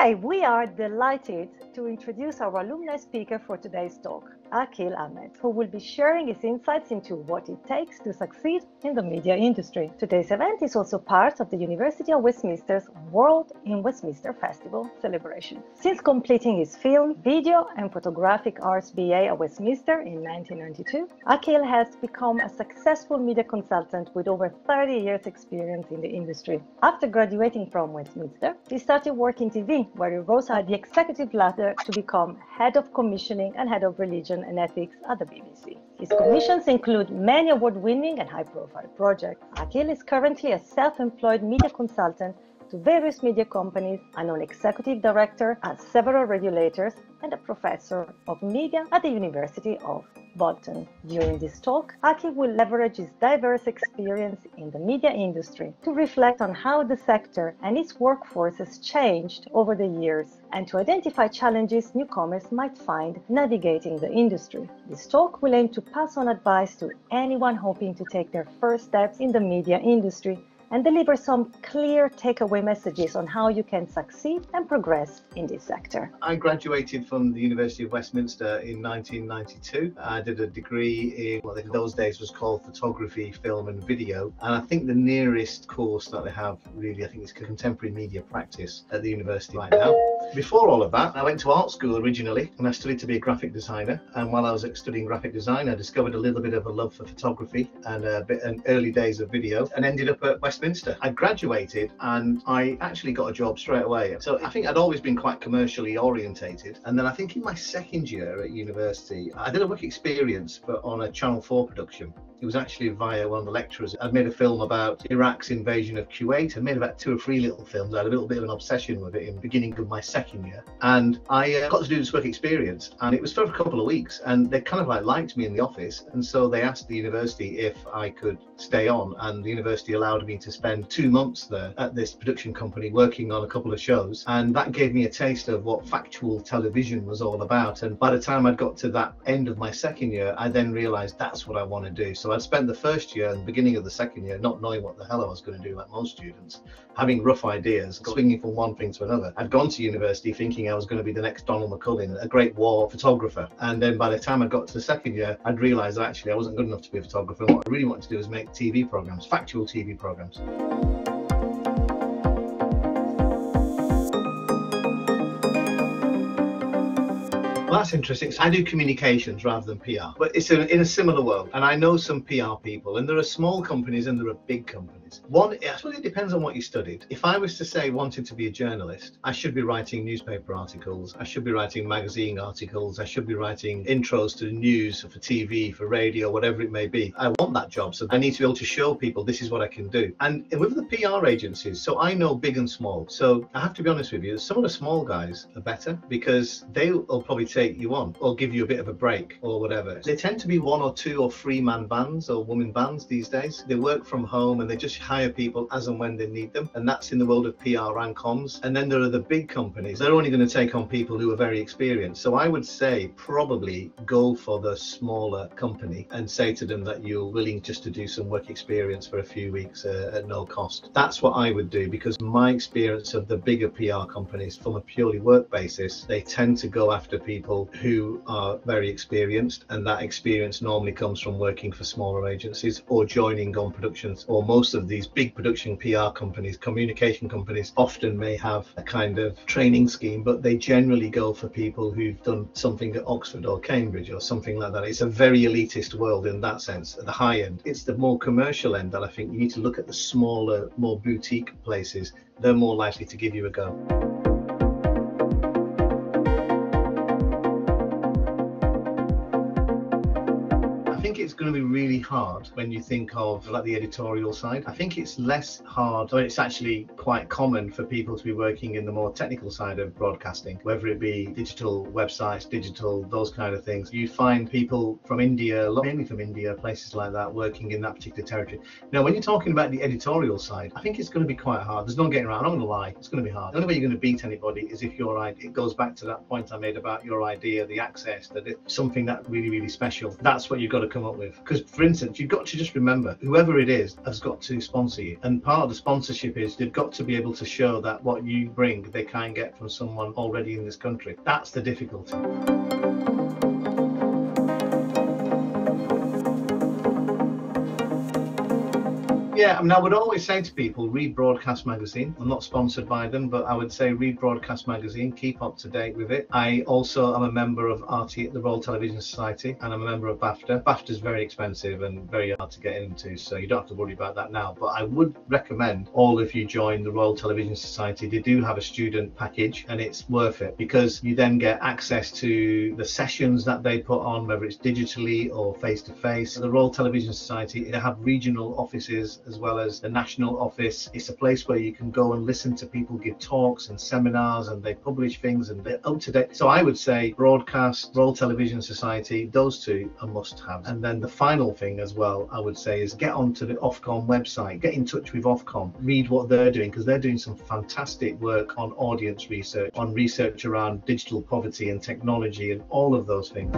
Okay, we are delighted to introduce our alumni speaker for today's talk, Aaqil Ahmed, who will be sharing his insights into what it takes to succeed in the media industry. Today's event is also part of the University of Westminster's World in Westminster Festival celebration. Since completing his film, video, and photographic arts BA at Westminster in 1992, Aaqil has become a successful media consultant with over 30 years' experience in the industry. After graduating from Westminster, he started working TV, where he rose at the executive to become head of commissioning and head of religion and Ethics at the BBC. His commissions include many award-winning and high-profile projects. Aaqil is currently a self-employed media consultant to various media companies, a non-executive director at several regulators, and a professor of media at the University of Bolton. During this talk, Aki will leverage his diverse experience in the media industry to reflect on how the sector and its workforce has changed over the years and to identify challenges newcomers might find navigating the industry. This talk will aim to pass on advice to anyone hoping to take their first steps in the media industry and deliver some clear takeaway messages on how you can succeed and progress in this sector. I graduated from the University of Westminster in 1992. I did a degree in what in those days was called photography, film and video. And I think the nearest course that they have really, I think is contemporary media practice at the university right now. Before all of that, I went to art school originally and I studied to be a graphic designer. And while I was studying graphic design, I discovered a little bit of a love for photography and a bit an early days of video and ended up at Westminster. I graduated and I actually got a job straight away. So I think I'd always been quite commercially orientated. And then I think in my second year at university, I did a work experience but on a Channel 4 production. It was actually via one of the lecturers. I'd made a film about Iraq's invasion of Kuwait. I made about two or three little films. I had a little bit of an obsession with it in the beginning of my second year. And I uh, got to do this work experience. And it was for a couple of weeks. And they kind of like liked me in the office. And so they asked the university if I could stay on. And the university allowed me to spend two months there at this production company working on a couple of shows. And that gave me a taste of what factual television was all about. And by the time I'd got to that end of my second year, I then realized that's what I want to do. So I'd spent the first year and the beginning of the second year not knowing what the hell I was going to do, like most students, having rough ideas, swinging from one thing to another. I'd gone to university thinking I was going to be the next Donald McCullin, a great war photographer. And then by the time I got to the second year, I'd realized that actually I wasn't good enough to be a photographer. And what I really wanted to do was make TV programs, factual TV programs. Well, that's interesting. I do communications rather than PR, but it's in a similar world. And I know some PR people, and there are small companies and there are big companies. One, I suppose it depends on what you studied. If I was to say wanting to be a journalist, I should be writing newspaper articles, I should be writing magazine articles, I should be writing intros to the news for TV, for radio, whatever it may be. I want that job, so I need to be able to show people this is what I can do. And with the PR agencies, so I know big and small. So I have to be honest with you, some of the small guys are better because they will probably take you on or give you a bit of a break or whatever. They tend to be one or two or three man bands or woman bands these days. They work from home and they just hire people as and when they need them. And that's in the world of PR and comms. And then there are the big companies. They're only going to take on people who are very experienced. So I would say probably go for the smaller company and say to them that you're willing just to do some work experience for a few weeks uh, at no cost. That's what I would do because my experience of the bigger PR companies from a purely work basis, they tend to go after people who are very experienced, and that experience normally comes from working for smaller agencies or joining on productions. Or most of these big production PR companies, communication companies, often may have a kind of training scheme, but they generally go for people who've done something at Oxford or Cambridge or something like that. It's a very elitist world in that sense, at the high end. It's the more commercial end that I think you need to look at the smaller, more boutique places. They're more likely to give you a go. Going to be really hard when you think of like the editorial side. I think it's less hard, or it's actually quite common for people to be working in the more technical side of broadcasting, whether it be digital websites, digital, those kind of things. You find people from India, mainly from India, places like that, working in that particular territory. Now, when you're talking about the editorial side, I think it's going to be quite hard. There's no getting around. I'm going to lie. It's going to be hard. The only way you're going to beat anybody is if your idea, it goes back to that point I made about your idea, the access, that it's something that really, really special. That's what you've got to come up with with. Because, for instance, you've got to just remember whoever it is has got to sponsor you. And part of the sponsorship is they've got to be able to show that what you bring they can't get from someone already in this country. That's the difficulty. Yeah, I mean, I would always say to people, read Broadcast Magazine. I'm not sponsored by them, but I would say read Broadcast Magazine, keep up to date with it. I also am a member of RT, the Royal Television Society, and I'm a member of BAFTA. BAFTA is very expensive and very hard to get into, so you don't have to worry about that now. But I would recommend all of you join the Royal Television Society. They do have a student package, and it's worth it because you then get access to the sessions that they put on, whether it's digitally or face to face. The Royal Television Society, they have regional offices as well as the national office. It's a place where you can go and listen to people give talks and seminars and they publish things and they're up to date. So I would say broadcast, Royal Television Society, those two are must have. And then the final thing as well, I would say is get onto the Ofcom website, get in touch with Ofcom, read what they're doing because they're doing some fantastic work on audience research, on research around digital poverty and technology and all of those things.